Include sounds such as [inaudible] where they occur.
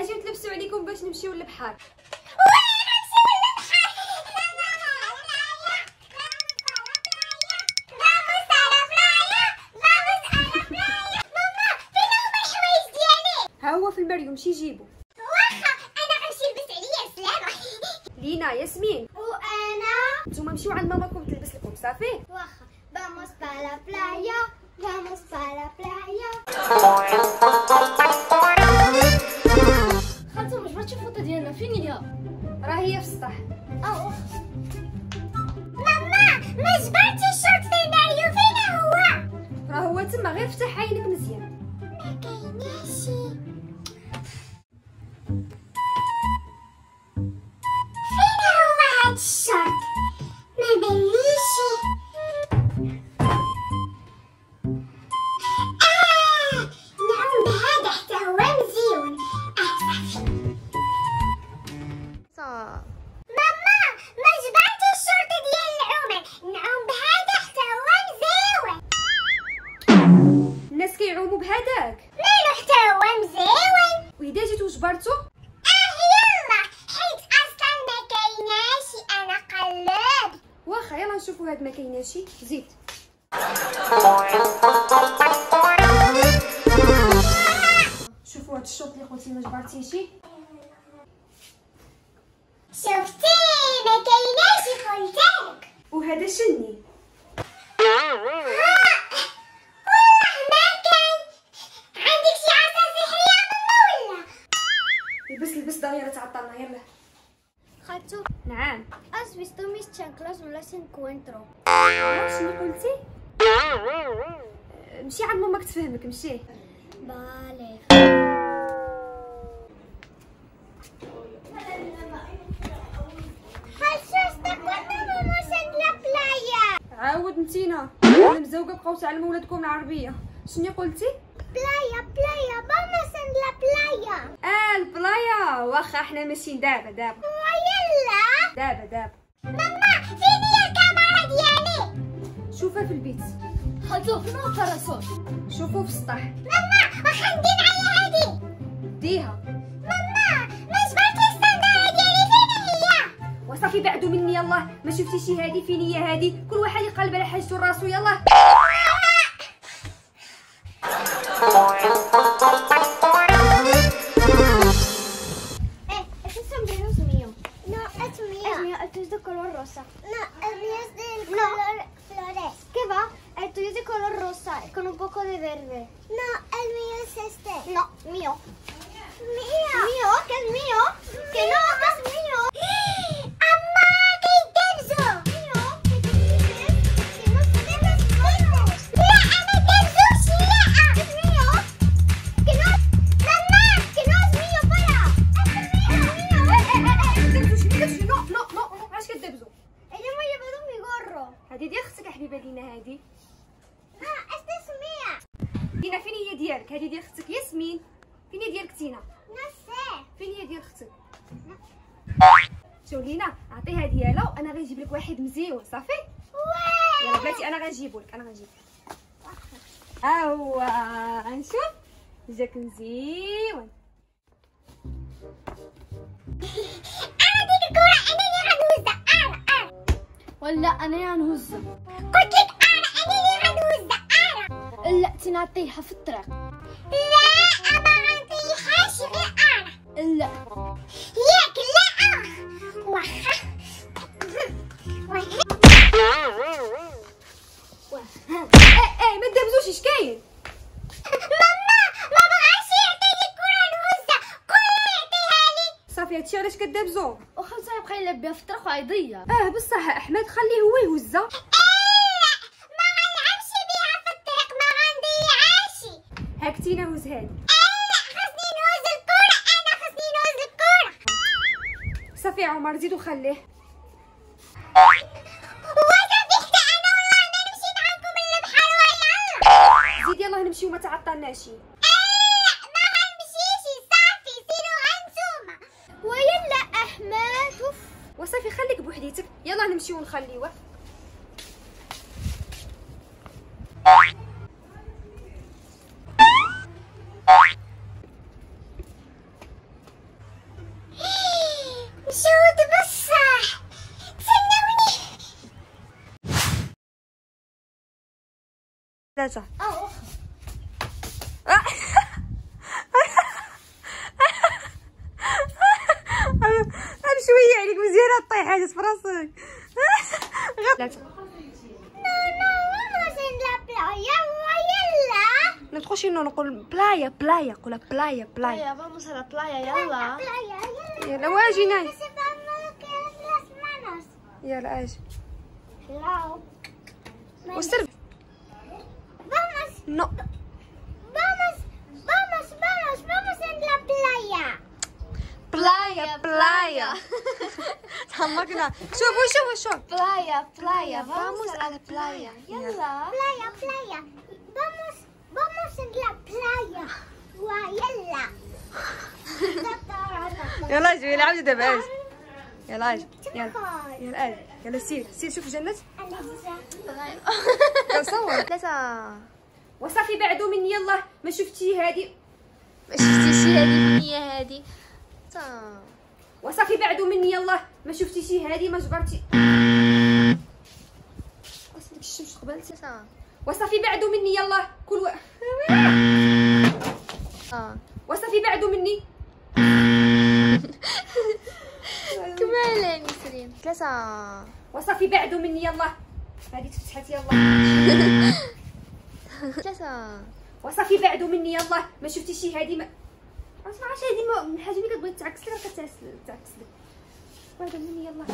اجيو تلبسوا عليكم باش نمشيو للبحر. ها هو في شي جيبو. لينا ياسمين. وأنا نتوما مشيو عند ماماكم تلبس لكم صافي؟ واخا تما غير فتح عينك مزيان. ما كايناش. كيعوموا بهذاك مالو حتى هو مزيون؟ واذا جيتو جبرتو آه يلا. حيت أصلا ما كايناش أنا قلب. واخا يلا نشوفوا هاد ما كايناشي زيد. شوفوا هاد الشوط اللي قلتي ما جبرتيشي شفتي؟ ما كايناش قلتلك وهذا شني؟ Has visto mis chanclas? No las encuentro. شنو قلتي مشي عند ماماك تفهمك مشي. Vale. Jesús, ¿de cuándo vamos en la playa? عاود نتينا أنا مزوقة بقاو تعلموا ولادكم العربية. شنو قلتي؟ Playa, playa, vamos en la playa. آه البلايا. واخا حنا ماشيين دابا دابا. دابا دابا ماما فين هي الكاميرا ديالي؟ شوفها في البيت. خالته فين هو الباراسول شوفوا في السطح. ماما واخا ندي معايا هادي. ديها. ماما ما جبرتي الصندالة ديالي؟ فين هي؟ وصافي بعدوا مني يلا ما شفتيشي هادي؟ فين هي هادي؟ كل واحد يقلب على حاجته راسو يلا verde. No, el mío es este. No, mío. ¿Mío? ¿Mío? ديالك. هادي ديال أختك ياسمين فين هي ديالك تينا. فين هي ديال أختك شوف لينا؟ عطيها ديالها وأنا غنجيب لك واحد مزيون. صافي؟ يلا بلاتي أنا غنجيبو لك أنا غنجيب ها هو نشوف جاك مزيون. أنا ديك الكورة أنا اللي غنوزها أنا أنا ولا أنا غنهزها قلت لك أنا لا تنعطيها في الطريق لا ما غنطيحهاش غير أنا لا. ياك لا واخا واخا إيه إيه ما تدبزوش اش كاين؟ ماما ما بغاش يعطيني الكورة نهزها قول يعطيها لي. صافي هادشي علاش كدبزو وخالته يبقى يلعب بها في الطريق ويضيع آه بصح أحمد خليه هو يهزها لا ما غنلعبش بيها في الطريق ما تينا هز هادي. خصني نهز الكورة أنا خصني نهز الكورة صافي يا عمر زيدو خليه. زيد يلا نمشيو ما تعطلناش. ما غنمشيش صافي سيروا هانتوما ويلا احمد وصافي خليك بوحديتك. يلا نمشيو ونخليوه. ثلاثة أو أنا شوية عليك مزيانة طيح حاجة في راسك. ثلاثة نو نو en la playa ويلا ما تخشي إنه نقول بلايا بلايا قولها بلايا بلايا. يا vamos a la playa يلا. playa يلا. يلا واجي ناي يلا أجي Hello واسترب نو Vamos, vamos, vamos, vamos en la playa. بلايا بلايا تحمقنا شوفوا شوفوا شوف playa playa vamos a la playa. يلا Playa, playa. Vamos, vamos en la playa. ويلا. يلا أجي يلا عاودي دابا أجي يلا أجي يلا يلا أجي يلا سير سير شوف جنة يلا صور ثلاثة وصافي بعدو مني يلا. ما شفتي هادي؟ ما شفتي شي هذه النية هذه تا. وصافي بعدو مني يلا. ما شفتي شي هادي؟ ما جبرتي. اصلك الشمس قبلتي. وصافي بعدو مني يلا. كل و... وصافي بعدو مني. كمال يا نسرين ثلاثة. وصافي بعدو مني يلا. هادي تفتحت يلا. [laughs] [laughs] ثلاثة وصافي بعدو مني يلاه ما شفتي شي هادي؟ ما عرفت ما هادي هادي الحاجة اللي كتبغي تعكس لك كتعكس لك بعدو مني يلاه